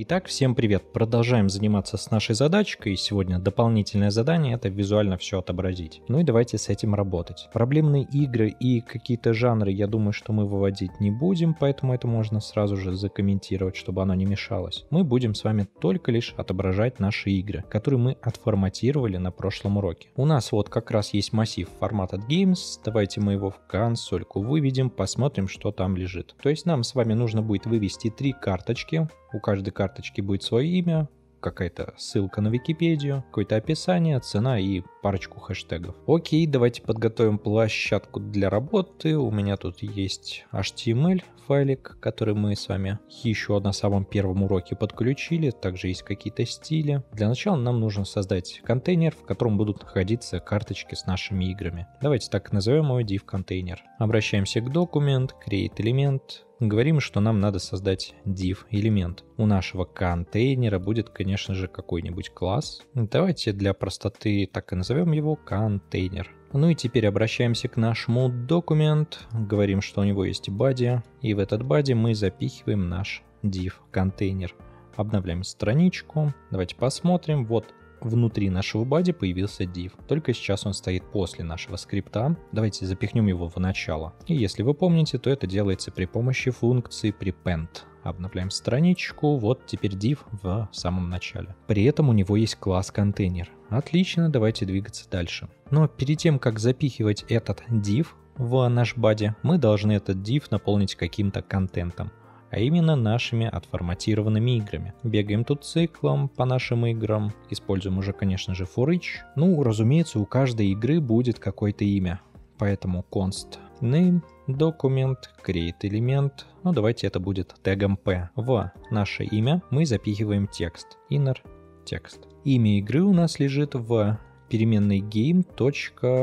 Итак, всем привет! Продолжаем заниматься с нашей задачкой. Сегодня дополнительное задание — это визуально все отобразить. Ну и давайте с этим работать. Проблемные игры и какие-то жанры, я думаю, что мы выводить не будем, поэтому это можно сразу же закомментировать, чтобы оно не мешалось. Мы будем с вами только лишь отображать наши игры, которые мы отформатировали на прошлом уроке. У нас вот как раз есть массив формата games. Давайте мы его в консольку выведем, посмотрим, что там лежит. То есть нам с вами нужно будет вывести три карточки, у каждой карточки будет свое имя, какая-то ссылка на Википедию, какое-то описание, цена и парочку хэштегов. Окей, давайте подготовим площадку для работы. У меня тут есть HTML файлик, который мы с вами еще на самом первом уроке подключили. Также есть какие-то стили. Для начала нам нужно создать контейнер, в котором будут находиться карточки с нашими играми. Давайте так назовем его div контейнер. Обращаемся к документ, create элемент, говорим, что нам надо создать div элемент. У нашего контейнера будет, конечно же, какой-нибудь класс. Давайте для простоты так и назовем его контейнер. Ну и теперь обращаемся к нашему документ, говорим, что у него есть body, и в этот body мы запихиваем наш div контейнер. Обновляем страничку, давайте посмотрим, вот внутри нашего бади появился div. Только сейчас он стоит после нашего скрипта. Давайте запихнем его в начало. И если вы помните, то это делается при помощи функции prepend. Обновляем страничку, вот теперь div в самом начале. При этом у него есть класс контейнер. Отлично, давайте двигаться дальше. Но перед тем, как запихивать этот div в наш бади, мы должны этот div наполнить каким-то контентом а именно нашими отформатированными играми. Бегаем тут циклом по нашим играм, используем уже, конечно же, for each. Ну, разумеется, у каждой игры будет какое-то имя, поэтому const name, документ, create элемент, ну давайте это будет тегом p. В наше имя мы запихиваем текст, inner текст. Имя игры у нас лежит в переменной game.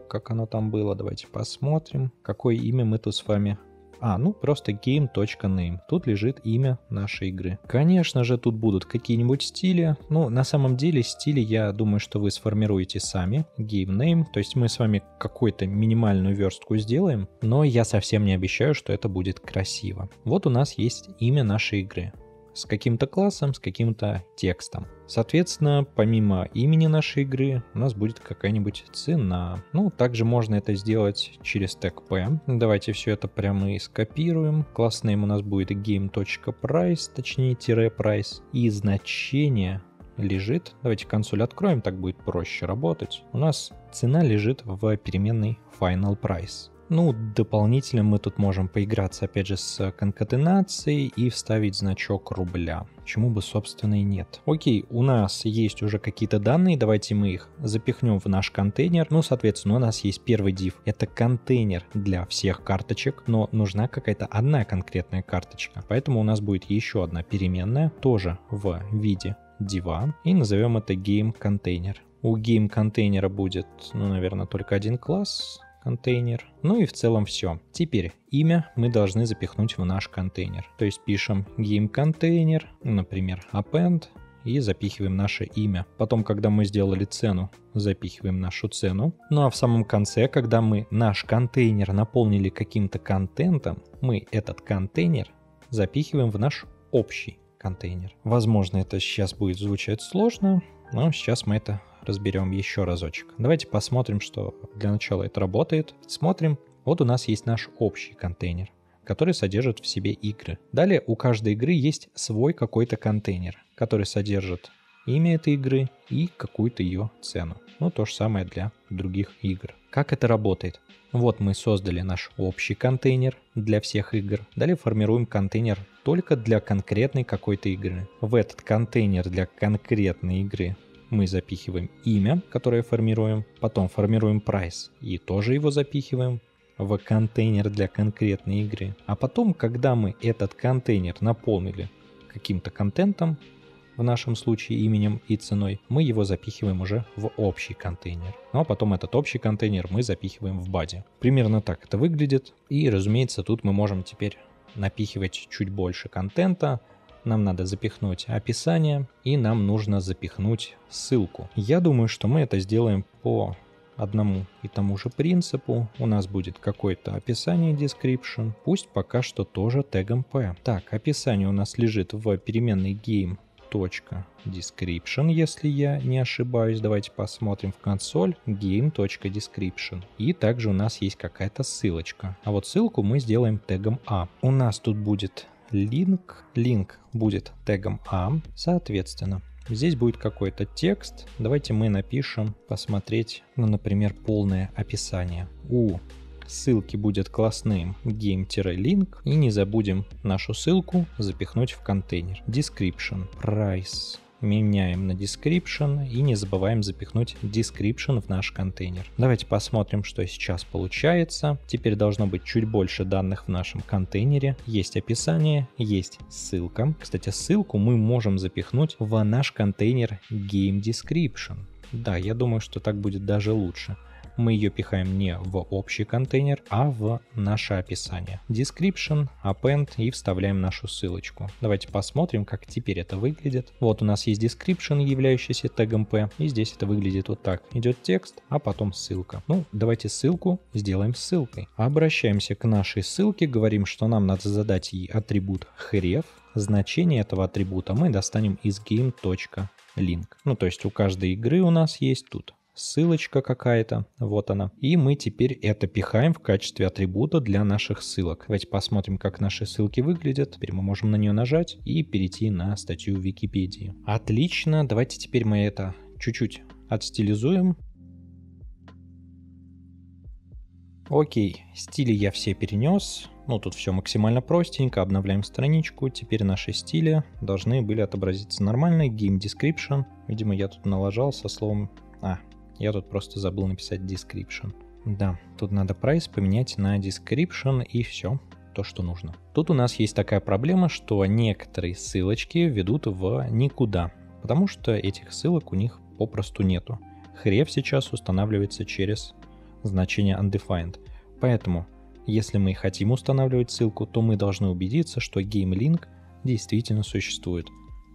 Как оно там было, давайте посмотрим. Какое имя мы тут с вами а, ну просто game.name. Тут лежит имя нашей игры. Конечно же, тут будут какие-нибудь стили. Ну, на самом деле, стили, я думаю, что вы сформируете сами. Game name. То есть мы с вами какую-то минимальную верстку сделаем, но я совсем не обещаю, что это будет красиво. Вот у нас есть имя нашей игры с каким-то классом, с каким-то текстом. Соответственно, помимо имени нашей игры, у нас будет какая-нибудь цена. Ну, также можно это сделать через тег p. Давайте все это прямо и скопируем. Класс name у нас будет game.price, точнее тире price. И значение лежит, давайте консоль откроем, так будет проще работать. У нас цена лежит в переменной final price. Ну, дополнительно мы тут можем поиграться, опять же, с конкатенацией и вставить значок рубля. Чему бы, собственно, и нет. Окей, у нас есть уже какие-то данные, давайте мы их запихнем в наш контейнер. Ну, соответственно, у нас есть первый div. Это контейнер для всех карточек, но нужна какая-то одна конкретная карточка. Поэтому у нас будет еще одна переменная, тоже в виде дива, и назовем это game контейнер. У game контейнера будет, ну, наверное, только один класс, контейнер. Ну и в целом все. Теперь имя мы должны запихнуть в наш контейнер. То есть пишем game контейнер, например, append, и запихиваем наше имя. Потом, когда мы сделали цену, запихиваем нашу цену. Ну а в самом конце, когда мы наш контейнер наполнили каким-то контентом, мы этот контейнер запихиваем в наш общий контейнер. Возможно, это сейчас будет звучать сложно, но сейчас мы это разберем еще разочек. Давайте посмотрим, что для начала это работает. Смотрим. Вот у нас есть наш общий контейнер, который содержит в себе игры. Далее у каждой игры есть свой какой-то контейнер, который содержит имя этой игры и какую-то ее цену. Ну, то же самое для других игр. Как это работает? Вот мы создали наш общий контейнер для всех игр. Далее формируем контейнер только для конкретной какой-то игры. В этот контейнер для конкретной игры мы запихиваем имя, которое формируем, потом формируем прайс и тоже его запихиваем в контейнер для конкретной игры. А потом, когда мы этот контейнер наполнили каким-то контентом, в нашем случае именем и ценой, мы его запихиваем уже в общий контейнер. Ну а потом этот общий контейнер мы запихиваем в баде. Примерно так это выглядит. И, разумеется, тут мы можем теперь напихивать чуть больше контента, нам надо запихнуть описание и нам нужно запихнуть ссылку. Я думаю, что мы это сделаем по одному и тому же принципу. У нас будет какое-то описание description, пусть пока что тоже тегом p. Так, описание у нас лежит в переменной game game.description, если я не ошибаюсь. Давайте посмотрим в консоль game.description. И также у нас есть какая-то ссылочка. А вот ссылку мы сделаем тегом А. У нас тут будет link. Link будет тегом А. Соответственно, Здесь будет какой-то текст. Давайте мы напишем, посмотреть, ну, например, полное описание. У ссылки будет классным game-link и не забудем нашу ссылку запихнуть в контейнер. Description, price, меняем на description и не забываем запихнуть description в наш контейнер. Давайте посмотрим, что сейчас получается. Теперь должно быть чуть больше данных в нашем контейнере. Есть описание, есть ссылка. Кстати, ссылку мы можем запихнуть в наш контейнер game description. Да, я думаю, что так будет даже лучше мы ее пихаем не в общий контейнер, а в наше описание. Description, append и вставляем нашу ссылочку. Давайте посмотрим, как теперь это выглядит. Вот у нас есть description, являющийся тегом p, и здесь это выглядит вот так. Идет текст, а потом ссылка. Ну, давайте ссылку сделаем ссылкой. Обращаемся к нашей ссылке, говорим, что нам надо задать ей атрибут href. Значение этого атрибута мы достанем из game.link. Ну, то есть у каждой игры у нас есть тут ссылочка какая-то, вот она. И мы теперь это пихаем в качестве атрибута для наших ссылок. Давайте посмотрим, как наши ссылки выглядят. Теперь мы можем на нее нажать и перейти на статью в Википедии. Отлично, давайте теперь мы это чуть-чуть отстилизуем. Окей, стили я все перенес. Ну, тут все максимально простенько, обновляем страничку. Теперь наши стили должны были отобразиться нормально. Game Description. Видимо, я тут налажал со словом... А, я тут просто забыл написать description. Да, тут надо price поменять на description и все, то, что нужно. Тут у нас есть такая проблема, что некоторые ссылочки ведут в никуда, потому что этих ссылок у них попросту нету. Хрев сейчас устанавливается через значение undefined. Поэтому, если мы хотим устанавливать ссылку, то мы должны убедиться, что GameLink действительно существует.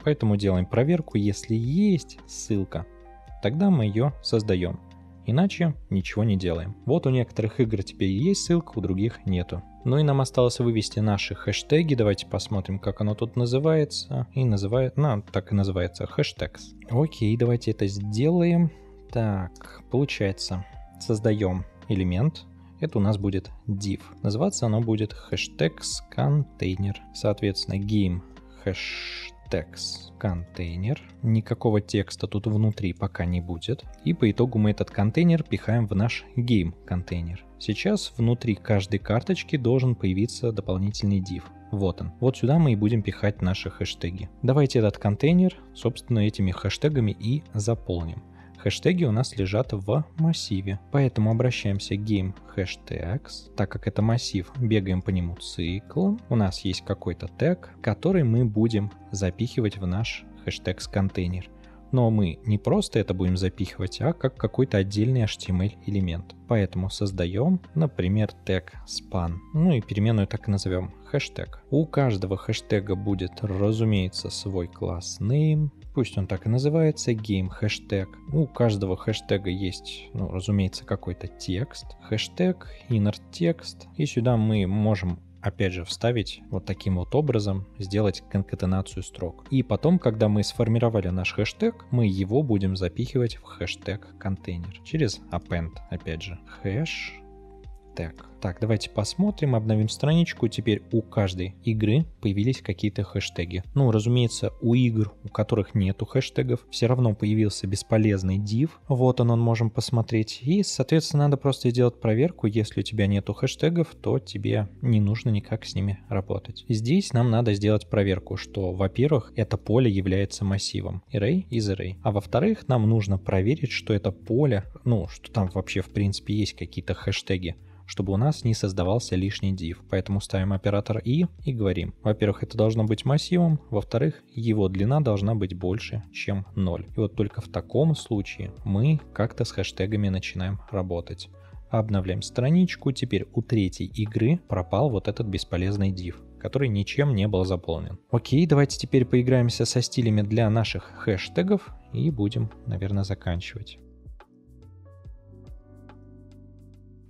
Поэтому делаем проверку, если есть ссылка, тогда мы ее создаем. Иначе ничего не делаем. Вот у некоторых игр теперь есть ссылка, у других нету. Ну и нам осталось вывести наши хэштеги. Давайте посмотрим, как оно тут называется. И называет, ну, так и называется, хэштегс. Окей, давайте это сделаем. Так, получается, создаем элемент. Это у нас будет div. Называться оно будет hashtags container. Соответственно, game hash text контейнер. Никакого текста тут внутри пока не будет. И по итогу мы этот контейнер пихаем в наш game контейнер. Сейчас внутри каждой карточки должен появиться дополнительный div. Вот он. Вот сюда мы и будем пихать наши хэштеги. Давайте этот контейнер, собственно, этими хэштегами и заполним. Хэштеги у нас лежат в массиве, поэтому обращаемся к game hashtags. Так как это массив, бегаем по нему циклом. У нас есть какой-то тег, который мы будем запихивать в наш хэштегс контейнер. Но мы не просто это будем запихивать, а как какой-то отдельный HTML элемент. Поэтому создаем, например, тег span. Ну и переменную так и назовем хэштег. У каждого хэштега будет, разумеется, свой класс name, пусть он так и называется, game хэштег. У каждого хэштега есть, ну, разумеется, какой-то текст, хэштег, inner текст, и сюда мы можем опять же, вставить вот таким вот образом, сделать конкатенацию строк. И потом, когда мы сформировали наш хэштег, мы его будем запихивать в хэштег контейнер через append, опять же. Хэш тег. Так, давайте посмотрим, обновим страничку. Теперь у каждой игры появились какие-то хэштеги. Ну, разумеется, у игр, у которых нету хэштегов, все равно появился бесполезный div. Вот он, он можем посмотреть. И, соответственно, надо просто сделать проверку. Если у тебя нету хэштегов, то тебе не нужно никак с ними работать. Здесь нам надо сделать проверку, что, во-первых, это поле является массивом. Array из array. А во-вторых, нам нужно проверить, что это поле, ну, что там вообще, в принципе, есть какие-то хэштеги чтобы у нас не создавался лишний div. Поэтому ставим оператор i и говорим, во-первых, это должно быть массивом, во-вторых, его длина должна быть больше, чем 0. И вот только в таком случае мы как-то с хэштегами начинаем работать. Обновляем страничку, теперь у третьей игры пропал вот этот бесполезный div который ничем не был заполнен. Окей, давайте теперь поиграемся со стилями для наших хэштегов и будем, наверное, заканчивать.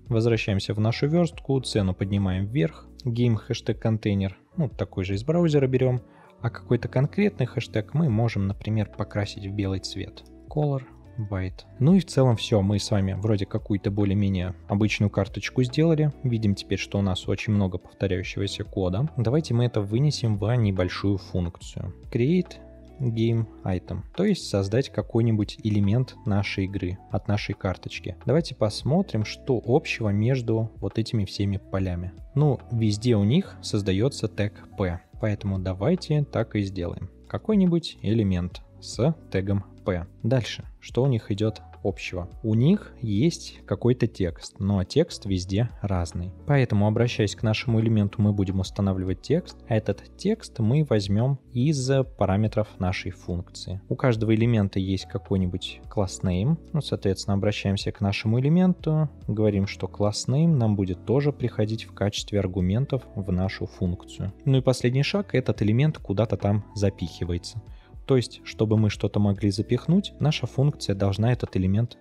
Возвращаемся в нашу верстку, цену поднимаем вверх, game хэштег контейнер, ну такой же из браузера берем, А какой-то конкретный хэштег мы можем, например, покрасить в белый цвет. Color white. Ну и в целом все, мы с вами вроде какую-то более-менее обычную карточку сделали. Видим теперь, что у нас очень много повторяющегося кода. Давайте мы это вынесем в небольшую функцию. Create game item, то есть создать какой-нибудь элемент нашей игры от нашей карточки. Давайте посмотрим, что общего между вот этими всеми полями. Ну, везде у них создается тег p, поэтому давайте так и сделаем. Какой-нибудь элемент с тегом p. Дальше, что у них идет общего. У них есть какой-то текст, но текст везде разный. Поэтому, обращаясь к нашему элементу, мы будем устанавливать текст, а этот текст мы возьмем из параметров нашей функции. У каждого элемента есть какой-нибудь класс name, ну, соответственно, обращаемся к нашему элементу, говорим, что класс name нам будет тоже приходить в качестве аргументов в нашу функцию. Ну и последний шаг, этот элемент куда-то там запихивается. То есть, чтобы мы что-то могли запихнуть, наша функция должна этот элемент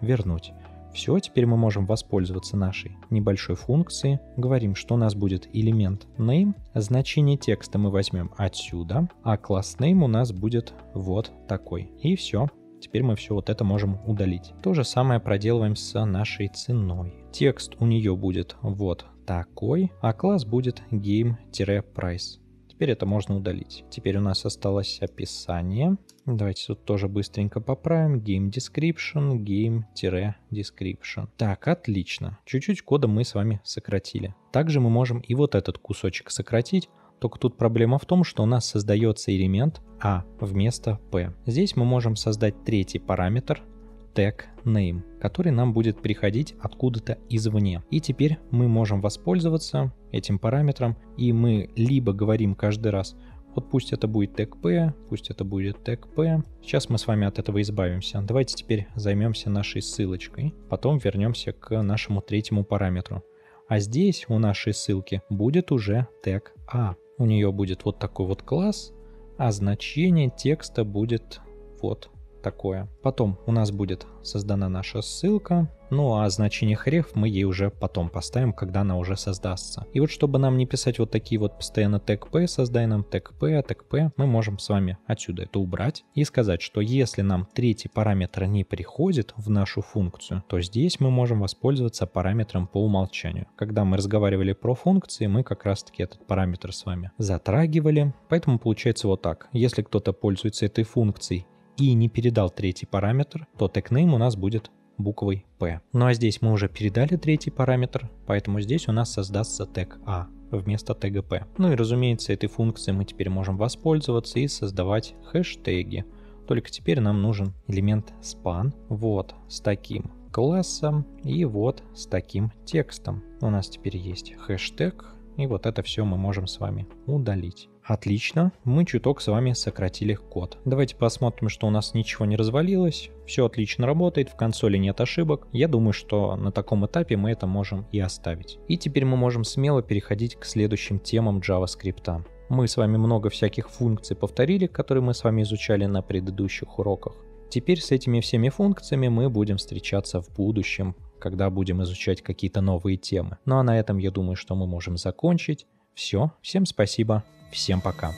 вернуть. Все, теперь мы можем воспользоваться нашей небольшой функцией. Говорим, что у нас будет элемент name. Значение текста мы возьмем отсюда, а класс name у нас будет вот такой. И все. Теперь мы все вот это можем удалить. То же самое проделываем с нашей ценой. Текст у нее будет вот такой, а класс будет game-price. Теперь это можно удалить. Теперь у нас осталось описание. Давайте тут тоже быстренько поправим. Game description, game-description. Так, отлично. Чуть-чуть кода мы с вами сократили. Также мы можем и вот этот кусочек сократить, только тут проблема в том, что у нас создается элемент А вместо P. Здесь мы можем создать третий параметр, tag name, который нам будет приходить откуда-то извне. И теперь мы можем воспользоваться этим параметром, и мы либо говорим каждый раз, вот пусть это будет тег p, пусть это будет тег p. Сейчас мы с вами от этого избавимся. Давайте теперь займемся нашей ссылочкой, потом вернемся к нашему третьему параметру. А здесь у нашей ссылки будет уже тег a. У нее будет вот такой вот класс, а значение текста будет вот такое. Потом у нас будет создана наша ссылка, ну а значение href мы ей уже потом поставим, когда она уже создастся. И вот чтобы нам не писать вот такие вот постоянно тег p, создай нам тег p, тег p, мы можем с вами отсюда это убрать и сказать, что если нам третий параметр не приходит в нашу функцию, то здесь мы можем воспользоваться параметром по умолчанию. Когда мы разговаривали про функции, мы как раз таки этот параметр с вами затрагивали, поэтому получается вот так. Если кто-то пользуется этой функцией и не передал третий параметр, то TagName у нас будет буквой P. Ну а здесь мы уже передали третий параметр, поэтому здесь у нас создастся тег A вместо тега P. Ну и разумеется, этой функцией мы теперь можем воспользоваться и создавать хэштеги. Только теперь нам нужен элемент span, вот с таким классом и вот с таким текстом. У нас теперь есть хэштег, и вот это все мы можем с вами удалить. Отлично, мы чуток с вами сократили код. Давайте посмотрим, что у нас ничего не развалилось, все отлично работает, в консоли нет ошибок. Я думаю, что на таком этапе мы это можем и оставить. И теперь мы можем смело переходить к следующим темам JavaScript. Мы с вами много всяких функций повторили, которые мы с вами изучали на предыдущих уроках. Теперь с этими всеми функциями мы будем встречаться в будущем, когда будем изучать какие-то новые темы. Ну а на этом я думаю, что мы можем закончить. Все, всем спасибо. Всем пока.